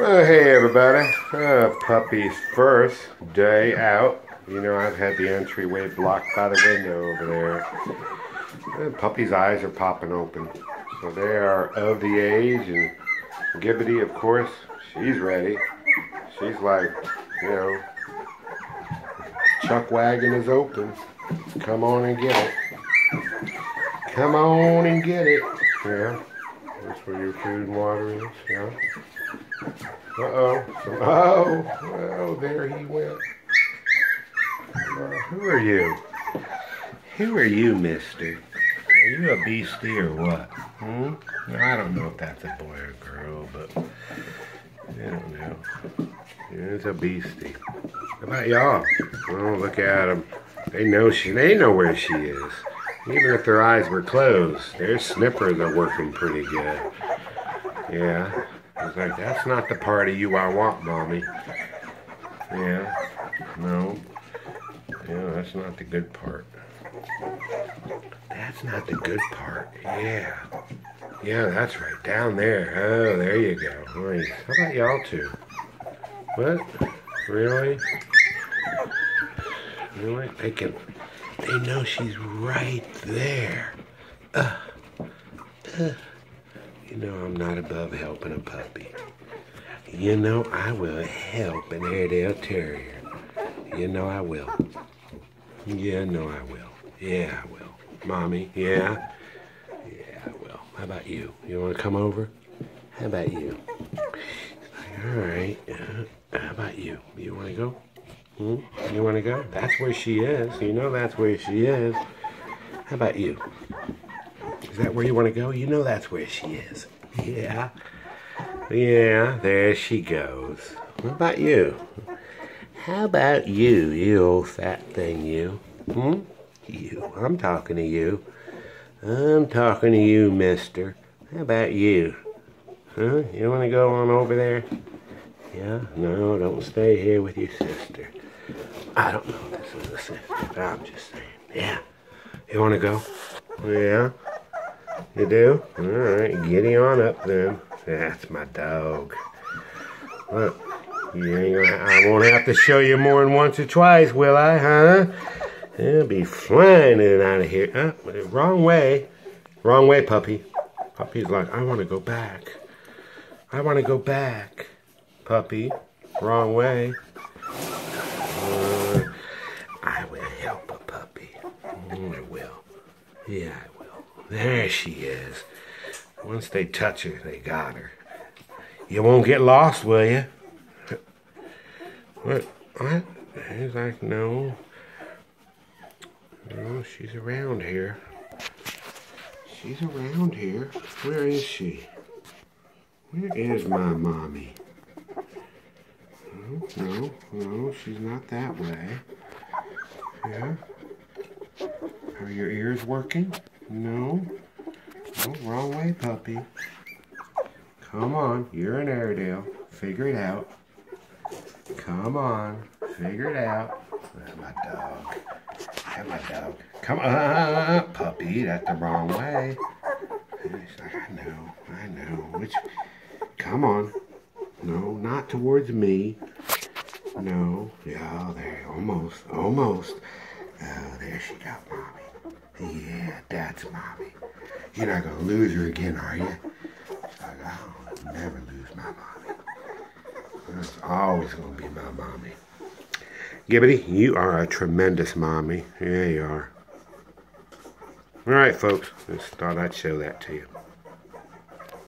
Well, hey everybody. Uh, puppy's first day out. You know, I've had the entryway blocked by the window over there. Uh, puppy's eyes are popping open. So they are of the age, and Gibbattee, of course, she's ready. She's like, you know, chuck wagon is open. Come on and get it. Come on and get it. Yeah. That's where your food and water is. Yeah. Uh-oh. Oh, oh, there he went. Uh, who are you? Who are you, mister? Are you a beastie or what? Hmm? I don't know if that's a boy or girl, but I don't know. It's a beastie. How about y'all? Oh, look at them. They know she. They know where she is. Even if their eyes were closed, their snippers are working pretty good. Yeah. I was like, that's not the part of you I want, mommy. Yeah. No. Yeah, that's not the good part. That's not the good part. Yeah. Yeah, that's right. Down there. Oh, there you go. Nice. How about y'all two? What? Really? Really? They can. They know she's right there. Uh, uh. You know I'm not above helping a puppy. You know I will help an Airedale Terrier. You know I will. Yeah, no I will. Yeah, I will. Mommy, yeah? Yeah, I will. How about you? You want to come over? How about you? All right. Uh, how about you? You want to go? Hmm? You want to go? That's where she is. You know that's where she is. How about you? That where you want to go? You know that's where she is. Yeah. Yeah, there she goes. What about you? How about you, you old fat thing, you? Hmm? You. I'm talking to you. I'm talking to you, mister. How about you? Huh? You want to go on over there? Yeah? No, don't stay here with your sister. I don't know if this is a sister, but I'm just saying. Yeah. You want to go? Yeah? You do? Alright, giddy on up then. That's my dog. Look, you ain't gonna, I won't have to show you more than once or twice, will I, huh? He'll be flying in and out of here. Uh, wrong way. Wrong way, puppy. Puppy's like, I want to go back. I want to go back. Puppy, wrong way. Uh, I will help a puppy. Mm, I will. Yeah, I will. There she is. Once they touch her, they got her. You won't get lost, will you? What? What? He's like, no. No, she's around here. She's around here. Where is she? Where is my mommy? No, no, no, she's not that way. Yeah? Are your ears working? No. No, wrong way, puppy. Come on, you're an Airedale. Figure it out. Come on, figure it out. That's my dog. That's my dog. Come on, puppy. That's the wrong way. Like, I know, I know. Which? Come on. No, not towards me. No. Yeah, there. Almost. Almost. Oh, there she got mommy. Yeah, that's mommy. You're not gonna lose her again, are you? She's like, I'll never lose my mommy. That's always gonna be my mommy. Gibbattee, you are a tremendous mommy. Yeah, you are. All right, folks. Just thought I'd show that to you.